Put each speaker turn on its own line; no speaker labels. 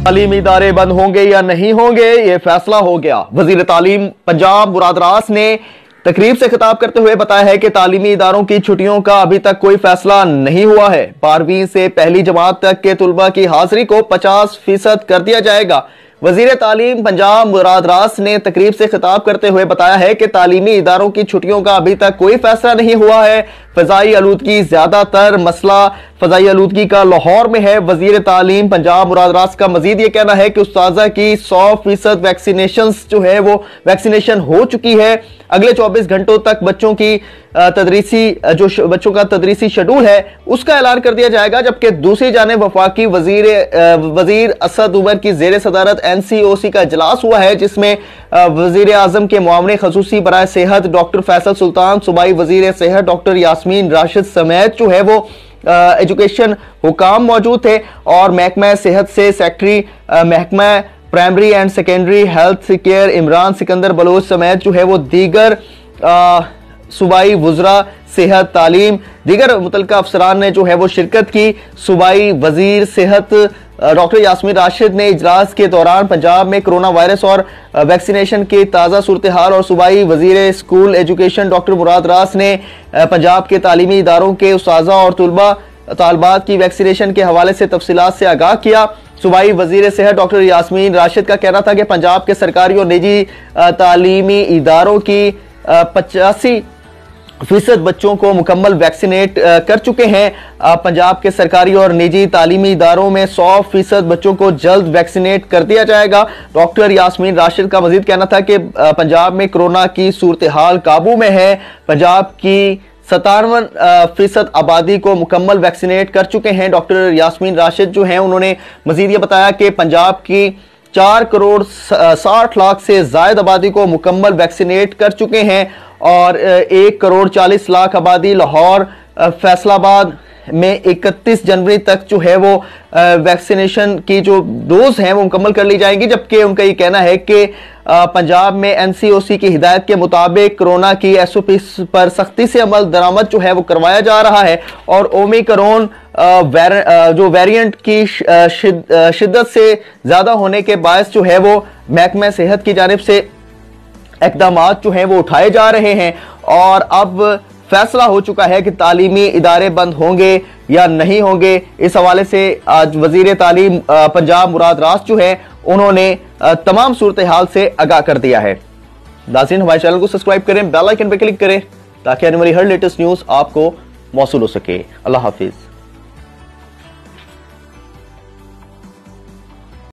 तालीमी इदारे बंद होंगे या नहीं होंगे, ये फैसला हो गया। वज़ीर तालीम पंजाब मुराद रास ने तकरीब से खिताब करते हुए बताया है कि तालीमी इदारों की छुट्टियों का अभी तक कोई फैसला नहीं हुआ है। बारहवीं से पहली जमात तक के तलबा की हाजिरी को पचास फ़ीसद कर दिया जाएगा। वज़ीर तालीम पंजाब मुराद रास ने तकरीब से खिताब करते हुए बताया है कि तालीमी इदारों की छुट्टियों का अभी तक कोई फैसला नहीं हुआ है। फजाई आलूदगी ज़्यादातर मसला फजाई आलूदगी का लाहौर में है। वज़ीर तालीम, पंजाब मुराद रास का मजीद ये कहना है कि उस्ताजा की सौ फ़ीसद वैक्सीनेशन जो है वो वैक्सीनेशन हो चुकी है। अगले 24 घंटों तक बच्चों की तदरीसी जो बच्चों का तदरीसी शेड्यूल है, उसका ऐलान कर दिया जाएगा, जबकि दूसरी जाने वफाकी वज़ीर वज़ीर असद उमर की जेर सदारत एन सी ओ सी का इजलास हुआ है, जिसमें वज़ीर आज़म के मामले, खसूसी बरए सेहत, डॉक्टर फैसल सुल्तान, सूबाई वज़ीर सेहत डॉक्टर यासमीन राशिद समेत जो है वो एजुकेशन हुकाम मौजूद थे और महकमा सेहत से सेक्रेटरी महकमा primary and secondary health care Imran Sikandar Baloch समेत जो है वो दीगर सूबाई वजरा सेहत तालीम, दीगर मुतल अफसरान ने जो है वो शिरकत की, सूबाई वज़ीर सेहत डॉक्टर यासमीन राशिद ने इजलास के दौरान पंजाब में कोरोना वायरस और वैक्सीनेशन की ताज़ा सूरत हाल और सूबाई वज़ीर स्कूल एजुकेशन डॉक्टर मुराद रास ने पंजाब के तालीमी इदारों के उस और तलबा, तालबात की वैक्सीनेशन के हवाले से तफसीत से आगाह किया। सूबाई वज़ीर सेहत डॉक्टर यासमीन राशिद का कहना था कि पंजाब के सरकारी और निजी तालीमी इदारों की पचासी फ़ीसद बच्चों को मुकम्मल वैक्सीनेट कर चुके हैं। पंजाब के सरकारी और निजी तालीमी इदारों में 100 फ़ीसद बच्चों को जल्द वैक्सीनेट कर दिया जाएगा। डॉक्टर यासमीन राशिद का मजीद कहना था कि पंजाब में कोरोना की सूरत हाल काबू में है। पंजाब की सतावन फ़ीसद आबादी को मुकम्मल वैक्सीनेट कर चुके हैं। डॉक्टर यासमीन राशिद जो हैं, उन्होंने मजीद ये बताया कि पंजाब की चार करोड़ साठ लाख से जायद आबादी को मुकम्मल वैक्सीनेट कर चुके हैं। और एक करोड़ चालीस लाख आबादी लाहौर फैसलाबाद में 31 जनवरी तक जो है वो वैक्सीनेशन की जो डोज हैं वो मुकम्मल कर ली जाएँगी जबकि उनका ये कहना है कि पंजाब में एनसीओसी की हिदायत के मुताबिक कोरोना की एसओपी पर सख्ती से अमल दरामद जो है वो करवाया जा रहा है और ओमिक्रोन वेर, जो वेरिएंट की शिद्दत से ज़्यादा होने के बायस जो है वो महकमा सेहत की जानब से इकदाम जो हैं वो उठाए जा रहे हैं और अब फैसला हो चुका है कि तालीमी इदारे बंद होंगे या नहीं होंगे। इस हवाले से आज वज़ीर तालीम पंजाब मुराद रास जो है, उन्होंने तमाम सूरत हाल से आगाह कर दिया है। नाजिन हमारे चैनल को सब्सक्राइब करें, बेल आइकन पर क्लिक करें, ताकि आने वाली हर लेटेस्ट न्यूज़ आपको मौसू हो सके। अल्लाह हाफिज़।